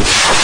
Thank